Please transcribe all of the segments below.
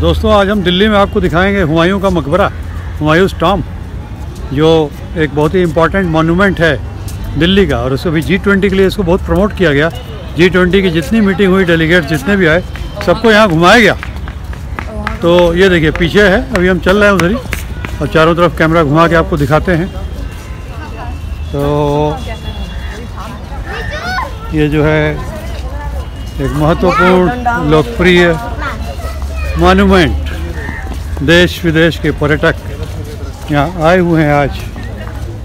दोस्तों, आज हम दिल्ली में आपको दिखाएँगे हुमायूं का मकबरा हुमायूं टॉम जो एक बहुत ही इम्पोर्टेंट मोनूमेंट है दिल्ली का। और उसको भी जी ट्वेंटी के लिए इसको बहुत प्रमोट किया गया। जी ट्वेंटी की जितनी मीटिंग हुई डेलीगेट जितने भी आए, सबको यहाँ घुमाया गया। तो ये देखिए, पीछे है, अभी हम चल रहे हैं उधर ही, और चारों तरफ़ कैमरा घुमा के आपको दिखाते हैं। तो ये जो है, एक महत्वपूर्ण, लोकप्रिय मॉन्यूमेंट देश विदेश के पर्यटक यहाँ आए हुए हैं आज।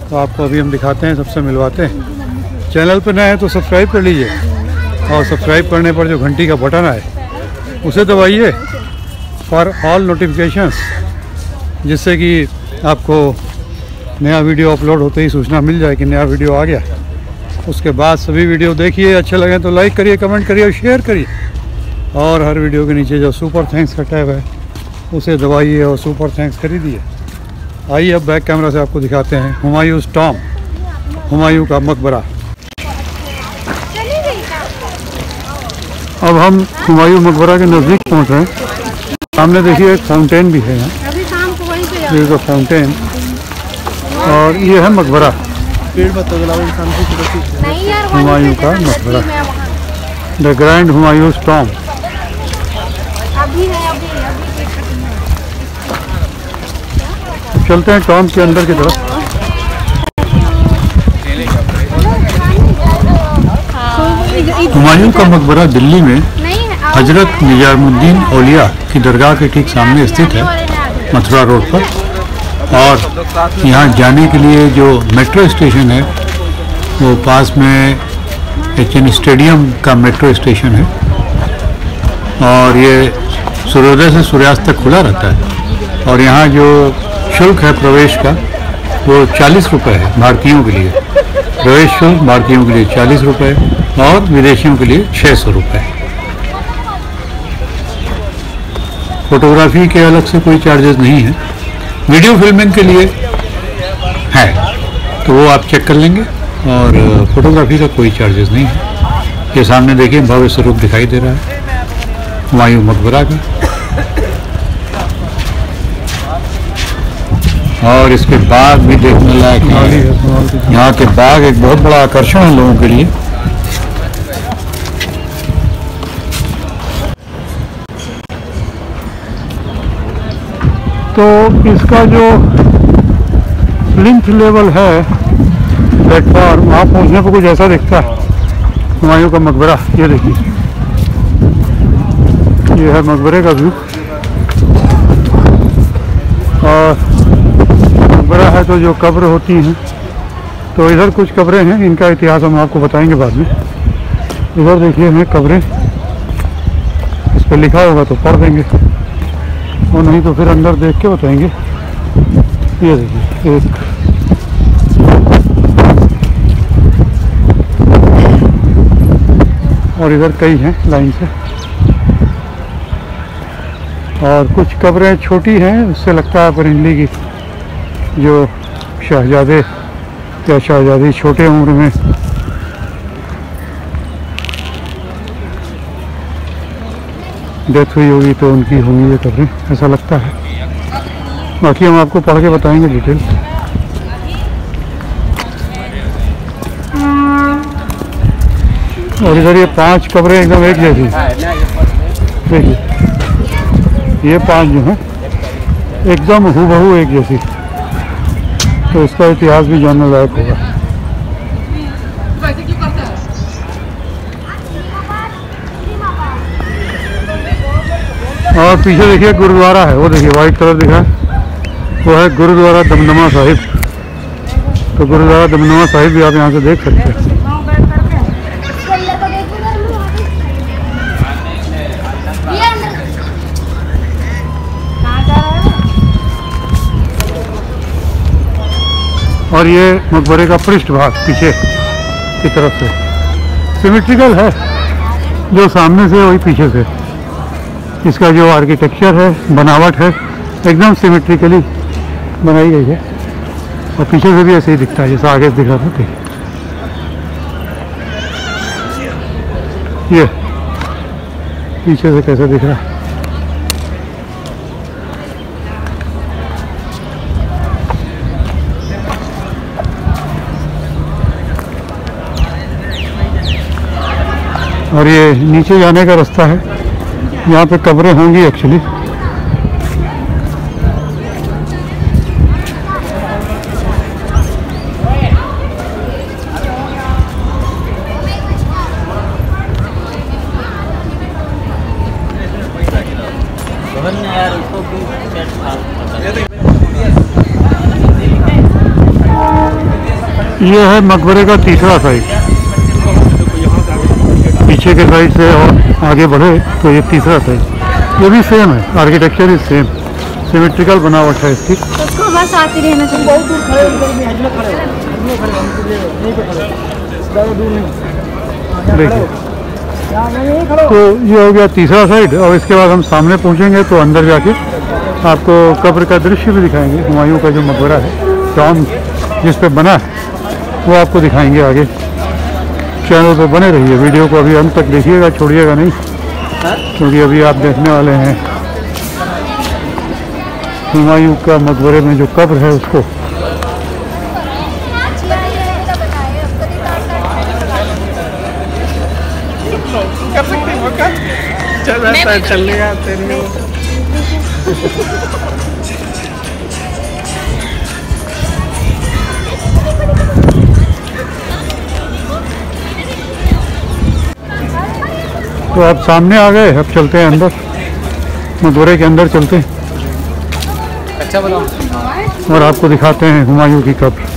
तो आपको अभी हम दिखाते हैं, सबसे मिलवाते हैं। चैनल पर नए हैं तो सब्सक्राइब कर लीजिए। और सब्सक्राइब करने पर जो घंटी का बटन आए, उसे दबाइए फॉर ऑल नोटिफिकेशंस जिससे कि आपको नया वीडियो अपलोड होते ही सूचना मिल जाए कि नया वीडियो आ गया। उसके बाद सभी वीडियो देखिए, अच्छे लगे तो लाइक करिए कमेंट करिए और शेयर करिए। और हर वीडियो के नीचे जो सुपर थैंक्स का टैब है उसे दबाइए और सुपर थैंक्स खरीदिए। आइए अब बैक कैमरा से आपको दिखाते हैं हुमायूं टॉम हुमायूं का मकबरा। अब हम हुमायूं मकबरा के नज़दीक पहुँच रहे हैं। सामने देखिए एक फाउंटेन भी है यहाँ। अभी शाम को वहीं पे ये फाउंटेन और ये है मकबरा। नहीं यार वहीं हुमायूं का मकबरा। द ग्रैंड हुमायूं टॉम अभी है अभी अभी हैं। चलते हैं टॉम के अंदर की तरफ़ हुमायूं का मकबरा दिल्ली में। हज़रत निजामुद्दीन औलिया की दरगाह के ठीक सामने स्थित है मथुरा रोड पर और यहाँ जाने के लिए जो मेट्रो स्टेशन है वो पास में एच एन स्टेडियम का मेट्रो स्टेशन है और ये सूर्योदय से सूर्यास्त तक खुला रहता है। और यहाँ जो शुल्क है प्रवेश का, वो चालीस रुपये है भारतीयों के लिए। प्रवेश शुल्क भारतीयों के लिए चालीस रुपये और विदेशियों के लिए छः सौ रुपये फोटोग्राफी के अलग से कोई चार्जेस नहीं है। वीडियो फिल्मिंग के लिए है तो वो आप चेक कर लेंगे और फोटोग्राफी का कोई चार्जेस नहीं है। ये सामने देखिए भव्य स्वरूप दिखाई दे रहा है। हुमायूं मकबरा का और इसके बाग भी देखने लायक है। यहाँ के बाग एक बहुत बड़ा आकर्षण है लोगों के लिए। तो इसका जो लिंथ लेवल है प्लेटफॉर्म वहाँ पहुँचने पर कुछ ऐसा दिखता है। हुमायूं का मकबरा ये देखिए। ये है मकबरे का व्यू। और मकबरा है तो जो कब्र होती हैं तो इधर कुछ कब्रें हैं, इनका इतिहास हम आपको बताएँगे बाद में। इधर देखिए हमें कब्रें, इस पर लिखा होगा तो पढ़ देंगे। और नहीं तो फिर अंदर देख के बताएँगे। ये देखिए, एक। और इधर कई हैं लाइन से। और कुछ कब्रें छोटी हैं, उससे लगता है परिंदली की, जो शहजादे, या शहजादी छोटे उम्र में। डेथ हुई होगी तो उनकी होंगी ये कब्रें, ऐसा लगता है। बाकी हम आपको पढ़ के बताएँगे डिटेल और इधर ये पाँच कब्रें एकदम एक जैसी। देखिए। ये पाँच जो हैं, एकदम हूबहू एक जैसी। तो इसका इतिहास भी जानने लायक होगा। और पीछे देखिए, गुरुद्वारा है, वो देखिए वाइट कलर दिखा है। वो है गुरुद्वारा दमदमा साहिब। तो गुरुद्वारा दमदमा साहिब भी आप यहाँ से देख सकते हैं कहाँ जा रहा है और ये मकबरे का पृष्ठ भाग पीछे की तरफ़ से। सिमेट्रिकल है, जो सामने से, वही पीछे से। इसका जो आर्किटेक्चर है, बनावट है, एकदम सिमेट्रिकली बनाई गई है। और पीछे से भी ऐसे ही दिखता है, जैसा आगे दिख रहा था ये, पीछे से कैसे दिख रहा है? और ये नीचे जाने का रास्ता है। यहाँ पे कब्रें होंगी एक्चुअली यार उसको भी सेट ये है मकबरे का तीसरा साइड पीछे के साइड से और आगे बढ़े तो ये तीसरा साइड। ये भी सेम है आर्किटेक्चर इज़ सेम सिमेट्रिकल बनावट है इसकी। उसको बस आती रहना चाहिए। बहुत दूर खड़े देखिए तो ये हो गया तीसरा साइड और इसके बाद हम सामने पहुँचेंगे तो अंदर जाके आपको कब्र का दृश्य भी दिखाएँगे। हुमायूं का जो मकबरा है टॉम जिस पे बना है वो आपको दिखाएँगे आगे। चैनल पर बने रहिए। वीडियो को अभी अंत तक देखिएगा छोड़िएगा नहीं। क्योंकि अभी आप देखने वाले हैं। हुमायूं का मकबरे में जो कब्र है उसको। चल रहा चलने का तेरे तो आप सामने आ गए अब चलते हैं अंदर। मकबरे के अंदर चलते हैं। अच्छा बताओ और आपको दिखाते हैं हुमायूं की कब्र।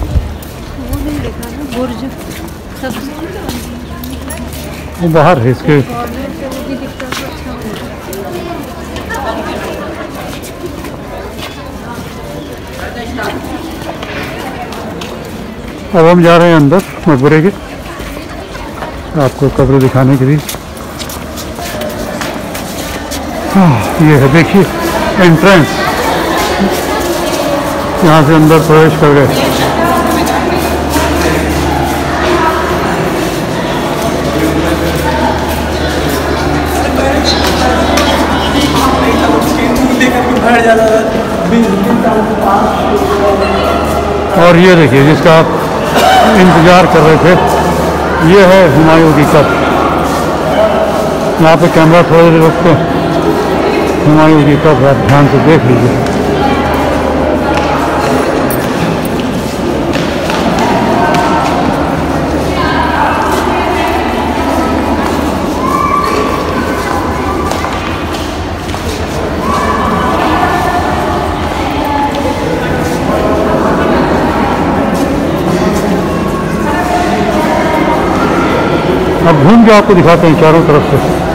वो बाहर है इसके। अब हम जा रहे हैं अंदर मकबरे के। आपको कब्र दिखाने के लिए। ये है, देखिए एंट्रेंस यहाँ से अंदर प्रवेश कर गए। और ये देखिए, जिसका आप इंतज़ार कर रहे थे, ये है हुमायूं की कप। यहाँ पे कैमरा थोड़ी देर रखते हैं। हुमायूं की कप आप ध्यान से देख लीजिए। अब घूम के आपको दिखाते हैं चारों तरफ़ से।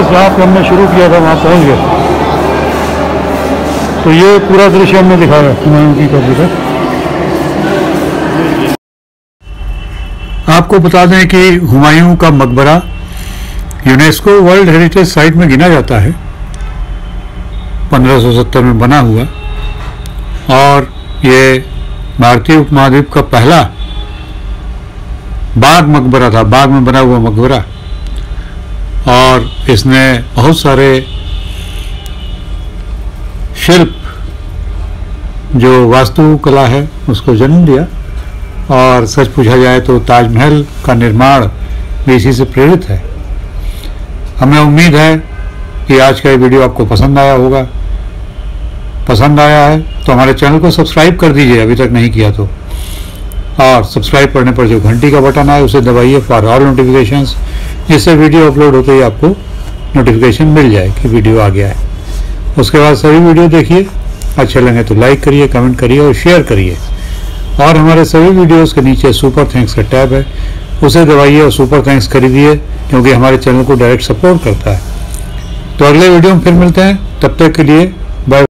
वापस जहाँ पे हमने शुरू किया था, वहाँ पहुँच गए। तो ये पूरा दृश्य हमने दिखाया हुमायूं की कब्र का। आपको बता दें कि हुमायूं का मकबरा यूनेस्को वर्ल्ड हेरिटेज साइट में गिना जाता है। 1570 में बना हुआ। और ये भारतीय उपमहाद्वीप का पहला बाग मकबरा था बाग में बना हुआ मकबरा। और इसने बहुत सारे शिल्प जो वास्तुकला है, उसको जन्म दिया। और सच पूछा जाए तो ताजमहल का निर्माण भी इसी से प्रेरित है। हमें उम्मीद है कि आज का ये वीडियो आपको पसंद आया होगा। पसंद आया है तो हमारे चैनल को सब्सक्राइब कर दीजिए, अभी तक नहीं किया तो। और सब्सक्राइब करने पर जो घंटी का बटन आए उसे दबाइए फॉर ऑल नोटिफिकेशंस जिससे वीडियो अपलोड होते ही आपको नोटिफिकेशन मिल जाए कि वीडियो आ गया है। उसके बाद सभी वीडियो देखिए, अच्छे लगे तो लाइक करिए कमेंट करिए और शेयर करिए। और हमारे सभी वीडियोस के नीचे सुपर थैंक्स का टैब है, उसे दबाइए और सुपर थैंक्स खरीदिए, क्योंकि हमारे चैनल को डायरेक्ट सपोर्ट करता है। तो अगले वीडियो में फिर मिलते हैं, तब तक के लिए